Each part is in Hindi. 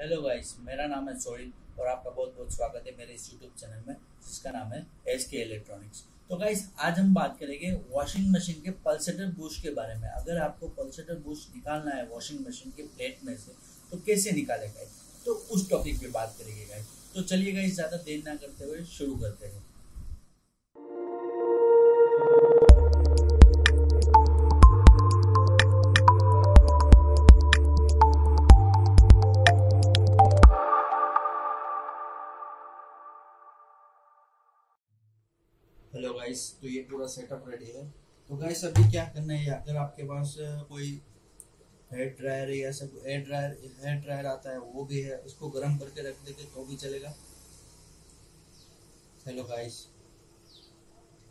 हेलो गाइस मेरा नाम है सोहित और आपका बहुत बहुत स्वागत है मेरे इस यूट्यूब चैनल में, जिसका नाम है एस के इलेक्ट्रॉनिक्स तो गाइस आज हम बात करेंगे वॉशिंग मशीन के पल्सेटर बूश के बारे में। अगर आपको पल्सेटर बूश निकालना है वॉशिंग मशीन के प्लेट में से तो कैसे निकालेगा तो उस टॉपिक पे बात करेंगे गाइस तो चलिए गाइस ज़्यादा देर ना करते हुए शुरू करते हैं। हेलो गाइस तो ये पूरा सेटअप रेडी है। तो गाइस अभी क्या करना है? अगर आपके पास कोई हेयर ड्रायर या सब एयर ड्रायर हेयर ड्रायर आता है, वो भी है, उसको गर्म करके रख देंगे तो भी चलेगा। हेलो गाइस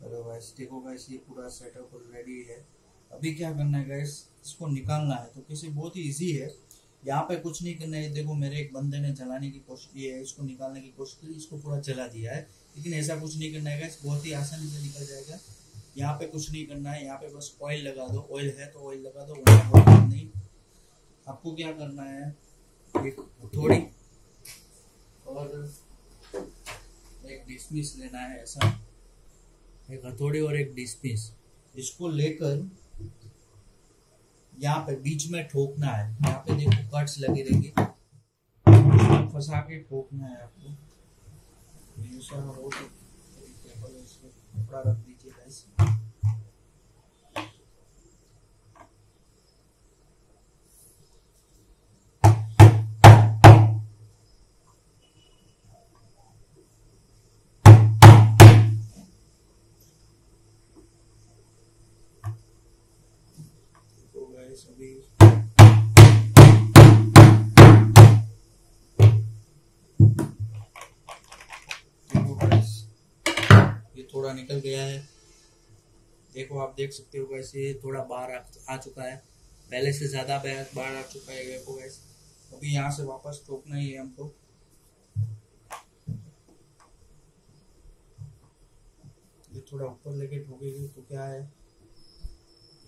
हेलो गाइस देखो गाइस ये पूरा सेटअप रेडी है। अभी क्या करना है गाइस इसको निकालना है तो किसी बहुत ही इजी है। यहाँ पे कुछ नहीं करना है देखो मेरे एक बंदे ने जलाने की कोशिश की है इसको निकालने की कोशिश की, इसको पूरा जला दिया है। लेकिन ऐसा कुछ नहीं करना है बहुत ही आसानी से निकल जाएगा। यहाँ पे कुछ नहीं करना है, यहाँ पे बस ऑयल लगा दो ऑयल है तो ऑयल लगा दो नहीं। आपको क्या करना है, एक थोड़ी और एक डिस्मिस लेना है ऐसा। एक हथौड़ी और एक डिस्मिस इसको लेकर यहाँ पे बीच में ठोकना है। यहाँ पे देखो कट्स लगे रहेंगे। फंसा के ठोकना है आपको। कपड़ा रख दीजिए अभी ये थोड़ा निकल गया है। देखो आप देख सकते हो वैसे थोड़ा बाहर आ, चुका है। पहले से ज़्यादा बाहर आ चुका है देखो वैसे अभी यहाँ से वापस टोकना ही है हमको। ये थोड़ा ऊपर लेके ठोकेगी तो क्या है?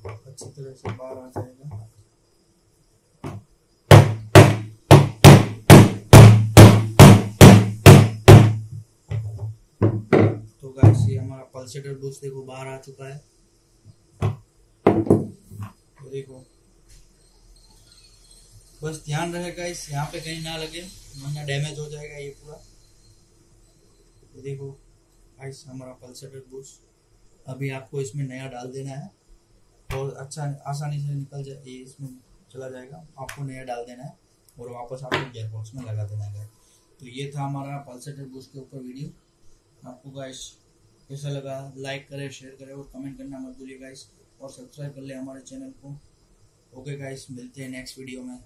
अच्छी तरह से बाहर आ जाएगा तो गाइस ये हमारा पल्सेटर बूस्ट देखो, बाहर आ चुका है। तो देखो। बस ध्यान रहेगा इस यहाँ पे कहीं ना लगे वरना डैमेज हो जाएगा ये पूरा। तो देखो गाइस हमारा पल्सेटर बूस्ट अभी आपको इसमें नया डाल देना है। और अच्छा आसानी से निकल जाए, ये इसमें चला जाएगा। आपको नया डाल देना है और वापस आपको गेयर बॉक्स में लगा देना है। तो ये था हमारा पल्सेटर बूस्ट के ऊपर वीडियो आपको गाइस कैसा लगा? लाइक करें शेयर करें और कमेंट करना मत भूलिए गाइस और सब्सक्राइब कर ले हमारे चैनल को। ओके गाइस मिलते हैं नेक्स्ट वीडियो में।